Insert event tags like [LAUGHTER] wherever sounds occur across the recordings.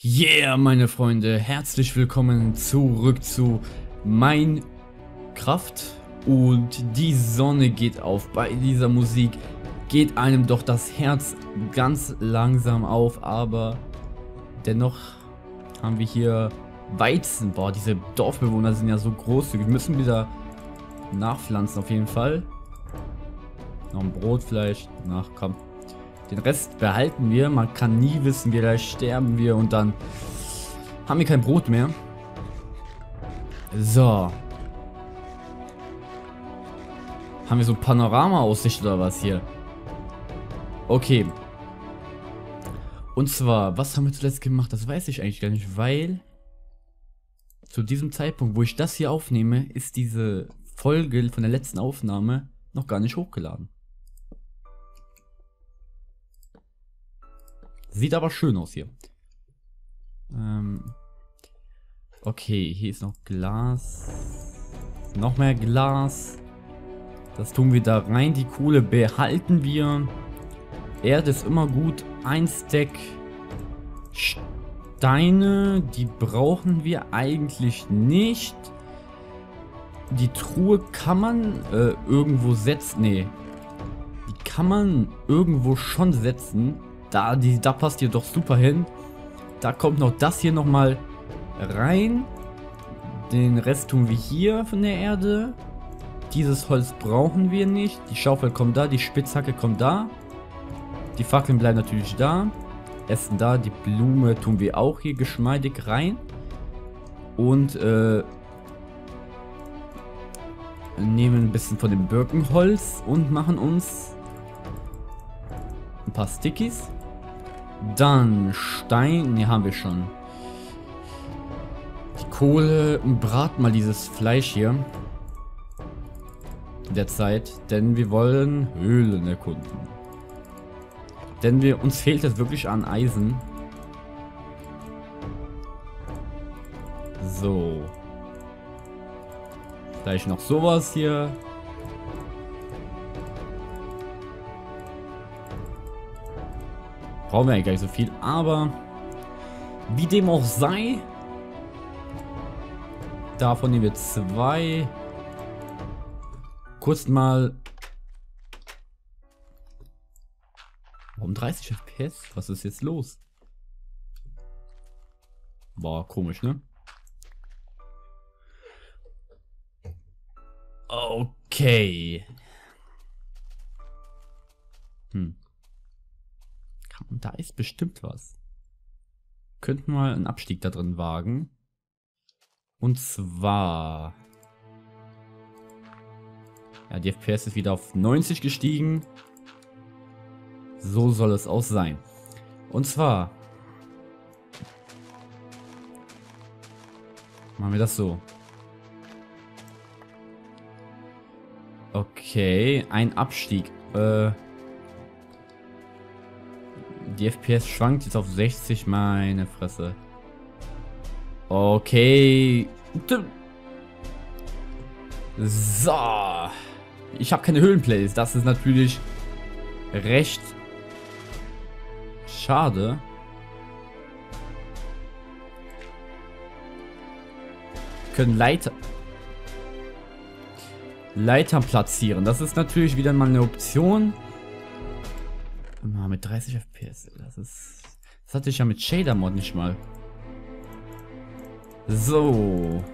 Yeah, meine Freunde, herzlich willkommen zurück zu Minecraft und die Sonne geht auf. Bei dieser Musik geht einem doch das Herz ganz langsam auf, aber dennoch haben wir hier Weizen. Boah, diese Dorfbewohner sind ja so großzügig. Wir müssen wieder nachpflanzen auf jeden Fall. Noch ein Brot vielleicht. Nach, komm. Den Rest behalten wir. Man kann nie wissen, vielleicht sterben wir und dann haben wir kein Brot mehr. So. Haben wir so Panorama-Aussicht oder was hier? Okay. Und zwar, was haben wir zuletzt gemacht? Das weiß ich eigentlich gar nicht, weil zu diesem Zeitpunkt, wo ich das hier aufnehme, ist diese Folge von der letzten Aufnahme noch gar nicht hochgeladen. Sieht aber schön aus hier. Ähm okay, hier ist noch Glas. Noch mehr Glas. Das tun wir da rein. Die Kohle behalten wir. Erde ist immer gut. Ein Stack Steine, die brauchen wir eigentlich nicht. Die Truhe kann man äh, irgendwo setzen. Nee. Die kann man irgendwo schon setzen. Da, die, da passt hier doch super hin. Da kommt noch das hier nochmal rein. Den Rest tun wir hier von der Erde. Dieses Holz brauchen wir nicht. Die Schaufel kommt da, die Spitzhacke kommt da. Die Fackeln bleiben natürlich da. Essen da, die Blume tun wir auch hier geschmeidig rein. Und äh, nehmen ein bisschen von dem Birkenholz und machen uns ein paar Stickies. Dann Stein, ne, haben wir schon. Die Kohle, brat mal dieses Fleisch hier. In der Zeit, denn wir wollen Höhlen erkunden. Denn wir, uns fehlt es wirklich an Eisen. So. Vielleicht noch sowas hier. Brauchen wir eigentlich gar nicht so viel, aber wie dem auch sei, davon nehmen wir zwei. Kurz mal. Warum 30 FPS? Was ist jetzt los? Boah, komisch, ne? Okay. Hm. Und da ist bestimmt was. Könnten wir einen Abstieg da drin wagen. Und zwar... Ja, die FPS ist wieder auf 90 gestiegen. So soll es auch sein. Und zwar... Machen wir das so. Okay, ein Abstieg. Äh... Die FPS schwankt jetzt auf 60, meine Fresse. Okay. So. Ich habe keine Höhlenplays. Das ist natürlich recht schade. können Leiter Leitern platzieren. Das ist natürlich wieder mal eine Option. Mal mit 30 FPS. Das ist. Das hatte ich ja mit Shader Mod nicht mal. So.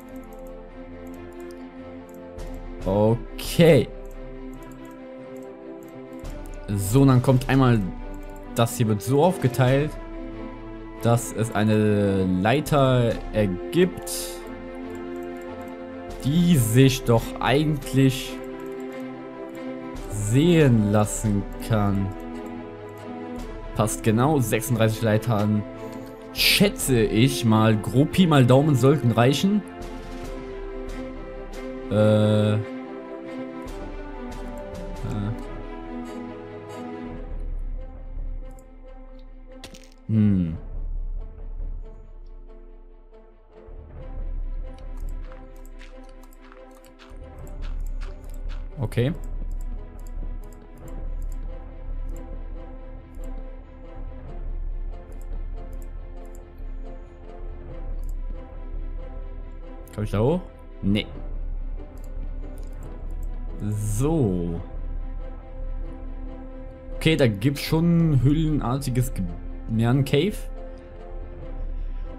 Okay. So, dann kommt einmal. Das hier wird so aufgeteilt, dass es eine Leiter ergibt, die sich doch eigentlich sehen lassen kann. Passt genau, 36 Leitern. Schätze ich mal, grob Pi mal Daumen sollten reichen. Äh... äh. Hm. Okay. Komm ich da hoch? Nee. So. Okay, da gibt es schon höhlenartiges Ge ja, Cave.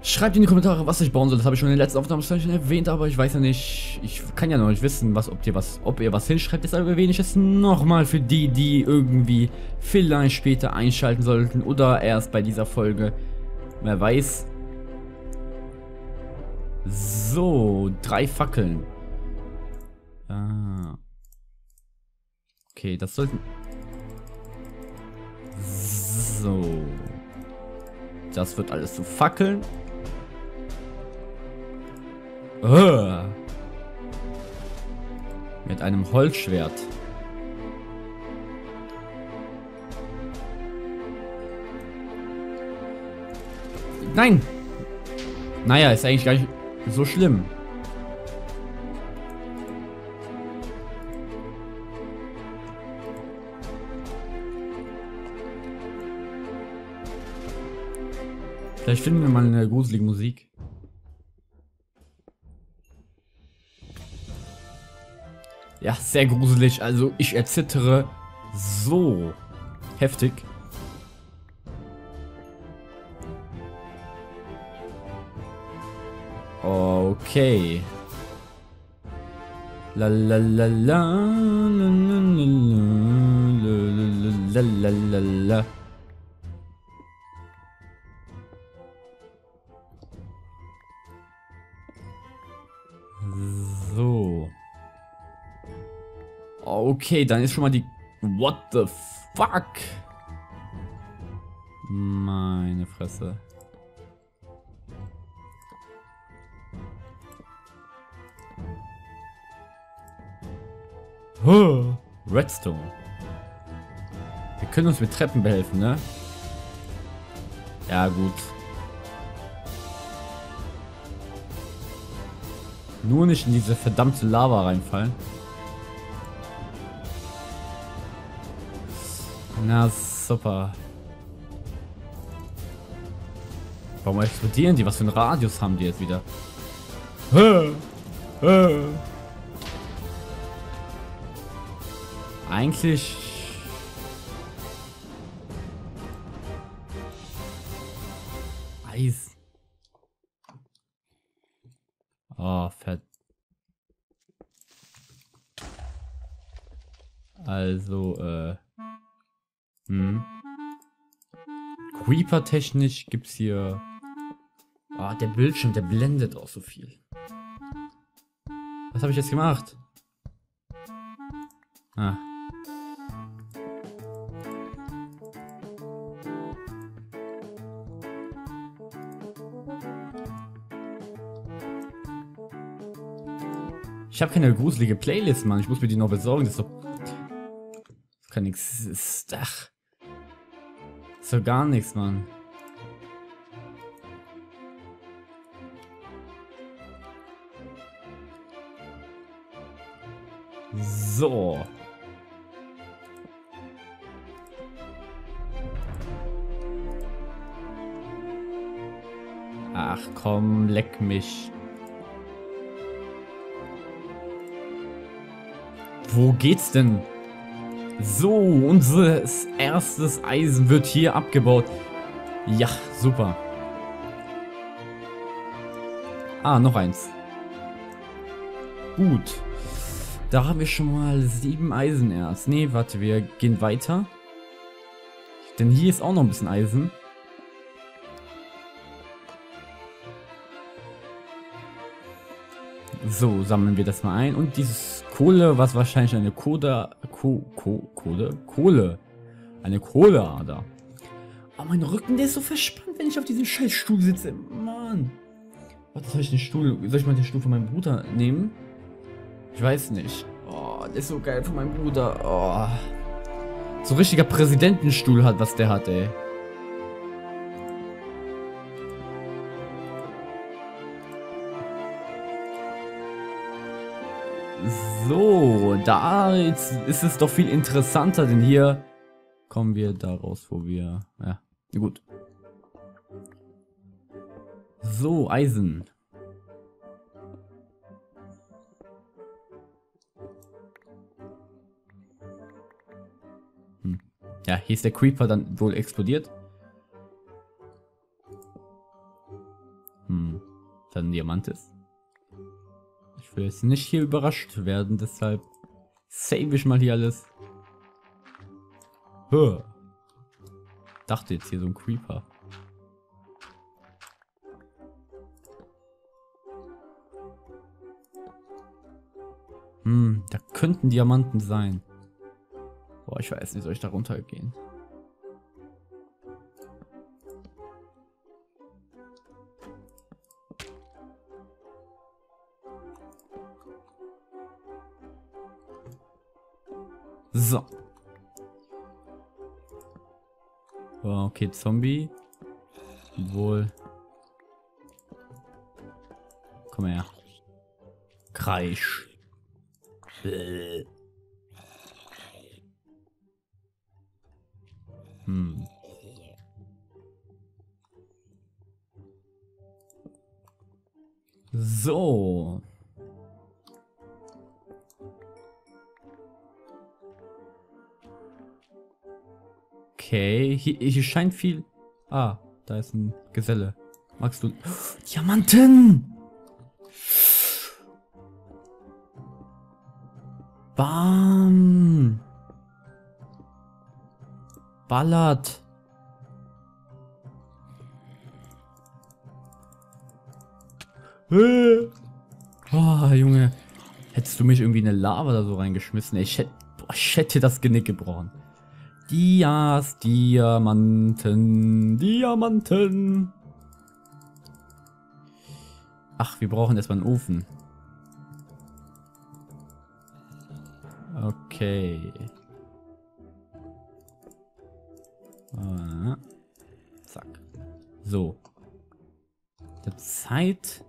Schreibt in die Kommentare, was ich bauen soll. Das habe ich schon in den letzten Aufnahmen schon erwähnt, aber ich weiß ja nicht. Ich kann ja noch nicht wissen, was, ob ihr was, ob ihr was hinschreibt. Deshalb erwähne ich es nochmal für die, die irgendwie vielleicht später einschalten sollten oder erst bei dieser Folge. Wer weiß. So, drei Fackeln. Ah. Okay, das sollten... So. Das wird alles zu Fackeln. Uh. Mit einem Holzschwert. Nein! Naja, ist eigentlich gar nicht so schlimm. Vielleicht finden wir mal eine gruselige Musik. Ja, sehr gruselig. Also ich erzittere so heftig. Okay. La la la la la la la la So. Okay, dann ist schon mal die... What the fuck? Meine Fresse. Redstone. Wir können uns mit Treppen behelfen, ne? Ja, gut. Nur nicht in diese verdammte Lava reinfallen. Na super. Warum explodieren die? Was für einen Radius haben die jetzt wieder? Eigentlich... Eis. Oh, fett. Also, äh... Hm. Creeper-technisch gibt's hier... Oh, der Bildschirm, der blendet auch so viel. Was habe ich jetzt gemacht? Ah. Ich habe keine gruselige Playlist, Mann. Ich muss mir die noch besorgen. Das ist doch... Das kann nix... Ach. Das ist doch gar nichts, Mann. So. Ach komm, leck mich. Wo geht's denn? So, unser erstes Eisen wird hier abgebaut. Ja, super. Ah, noch eins. Gut. Da haben wir schon mal sieben Eisenerz. Nee, warte, wir gehen weiter. Denn hier ist auch noch ein bisschen Eisen. So, sammeln wir das mal ein. Und dieses Kohle, was wahrscheinlich eine Koda... Ko, Ko, Kohle? Kohle. Eine Kohleader. Oh, mein Rücken, der ist so verspannt, wenn ich auf diesem scheiß Stuhl sitze. Mann. Warte, soll ich den Stuhl... Soll ich mal den Stuhl von meinem Bruder nehmen? Ich weiß nicht. Oh, der ist so geil von meinem Bruder. Oh. So richtiger Präsidentenstuhl hat, was der hat, ey. So, da ist, es doch viel interessanter, denn hier kommen wir da raus, wo wir... Ja, gut. So, Eisen. Hm. Ja, hier ist der Creeper dann wohl explodiert. Hm, dann Diamant ist. Ich will jetzt nicht hier überrascht werden, deshalb save ich mal hier alles. Huh. Dachte jetzt hier so ein Creeper. Hm, da könnten Diamanten sein. Boah, ich weiß nicht, soll ich da runtergehen? So. Okay, Zombie. Wohl. Komm her. Kreisch. Hm. So. Okay, hier, hier scheint viel... Ah, da ist ein Geselle. Magst du... [GASPS] Diamanten! Bam! Ballert! Oh, Junge. Hättest du mich irgendwie in eine Lava oder so reingeschmissen? Ich hätte, boah, ich hätte das Genick gebrochen. Dias, Diamanten, Diamanten. Ach, wir brauchen erstmal einen Ofen. Okay. Ah. Zack. So. Der Zeit.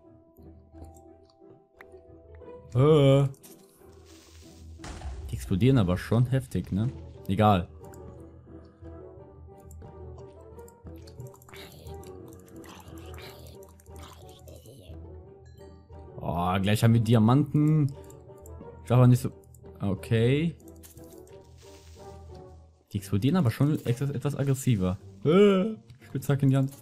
Äh. Die explodieren aber schon heftig, ne? Egal. Gleich haben wir Diamanten. Ich aber nicht so... Okay. Die explodieren aber schon etwas, etwas aggressiver. Äh, Spitzhack in die Hand.